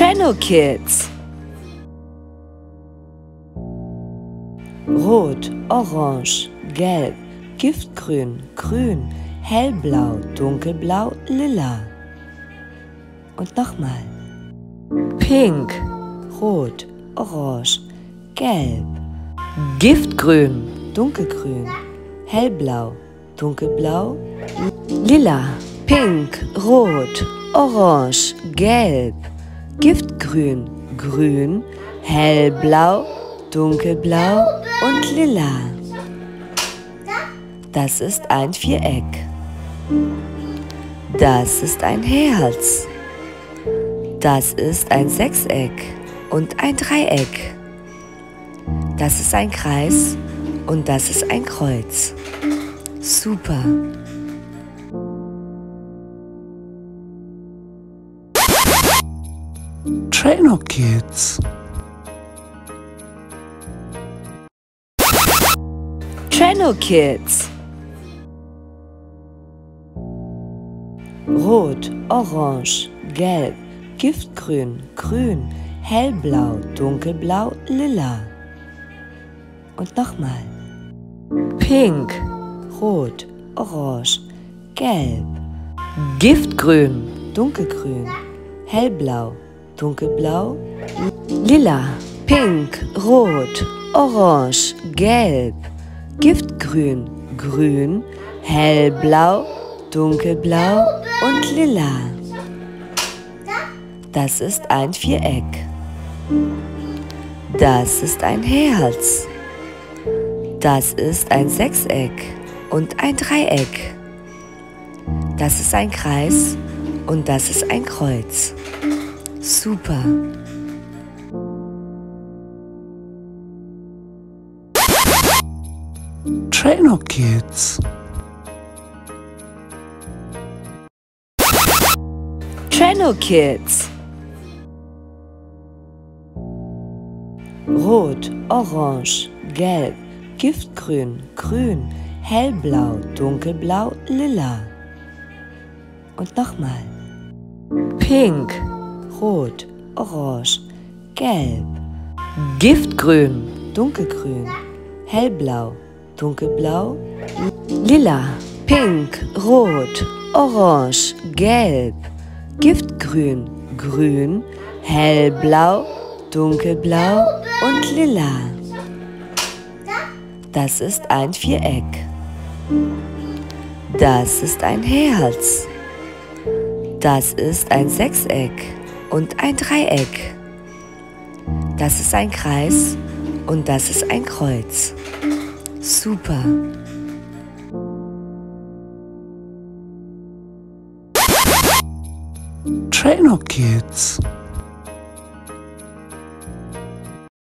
Treno Kids. Rot, Orange, Gelb, Giftgrün, Grün, Hellblau, Dunkelblau, Lila. Und nochmal. Pink, Rot, Orange, Gelb, Giftgrün, Dunkelgrün, Hellblau, Dunkelblau, Lila, Pink, Rot, Orange, Gelb, Giftgrün, Grün, Hellblau, Dunkelblau und Lila. Das ist ein Viereck. Das ist ein Herz. Das ist ein Sechseck und ein Dreieck. Das ist ein Kreis und das ist ein Kreuz. Super. Trainer Kids. Treno Kids. Rot, Orange, Gelb, Giftgrün, Grün, Hellblau, Dunkelblau, Lila. Und nochmal. Pink, Rot, Orange, Gelb, Giftgrün, Dunkelgrün, Hellblau, Dunkelblau, Lila, Pink, Rot, Orange, Gelb, Giftgrün, Grün, Hellblau, Dunkelblau und Lila. Das ist ein Viereck. Das ist ein Herz. Das ist ein Sechseck und ein Dreieck. Das ist ein Kreis und das ist ein Kreuz. Super. Trainer Kids. Treno Kids. Rot, Orange, Gelb, Giftgrün, Grün, Hellblau, Dunkelblau, Lila. Und nochmal. Pink, Rot, Orange, Gelb, Giftgrün, Dunkelgrün, Hellblau, Dunkelblau, Lila, Pink, Rot, Orange, Gelb, Giftgrün, Grün, Hellblau, Dunkelblau. Und Lila. Das ist ein Viereck. Das ist ein Herz. Das ist ein Sechseck und ein Dreieck. Das ist ein Kreis und das ist ein Kreuz. Super. Trainer Kids.